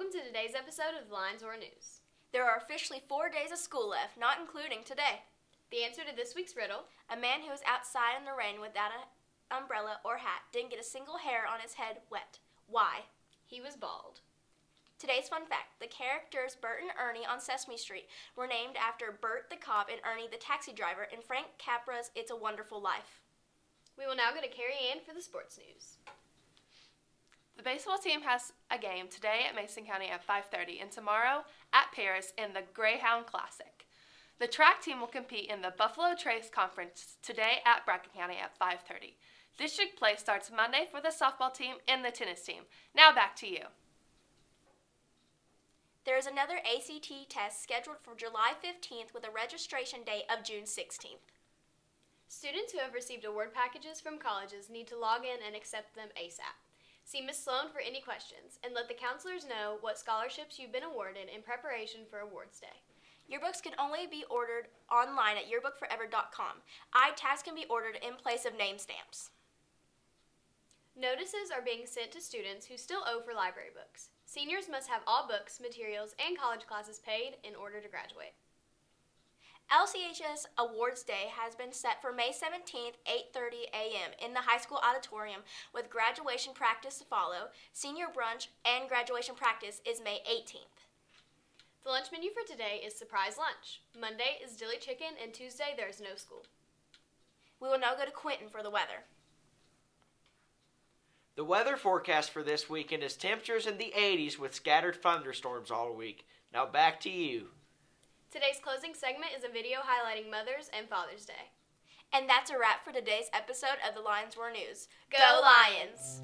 today's episode of Lion's Roar News. There are officially four days of school left, not including today. The answer to this week's riddle A man who was outside in the rain without an umbrella or hat didn't get a single hair on his head wet. Why? he was bald. Today's fun fact the characters Bert and Ernie on Sesame Street were named after Bert the cop and Ernie the taxi driver in Frank Capra's It's a Wonderful Life. We will now go to Carrie Ann for the sports news. The baseball team has a game today at Mason County at 5:30 and tomorrow at Paris in the Greyhound Classic. The track team will compete in the Buffalo Trace Conference today at Bracken County at 5:30. District play starts Monday for the softball team and the tennis team. Now back to you. There is another ACT test scheduled for July 15th with a registration date of June 16th. Students who have received award packages from colleges need to log in and accept them ASAP. See Ms. Sloan for any questions and let the counselors know what scholarships you've been awarded in preparation for awards day. Yearbooks can only be ordered online at yearbookforever.com. iTags can be ordered in place of name stamps. Notices are being sent to students who still owe for library books. Seniors must have all books, materials, and college classes paid in order to graduate. LCHS Awards Day has been set for May 17th, 8:30 a.m. in the high school auditorium with graduation practice to follow. Senior brunch and graduation practice is May 18th. The lunch menu for today is surprise lunch. Monday is dilly chicken and Tuesday there is no school. We will now go to Quentin for the weather. The weather forecast for this weekend is temperatures in the 80s with scattered thunderstorms all week. Now back to you. Today's closing segment is a video highlighting Mother's and Father's Day. And that's a wrap for today's episode of the Lions Roar News. Go Lions!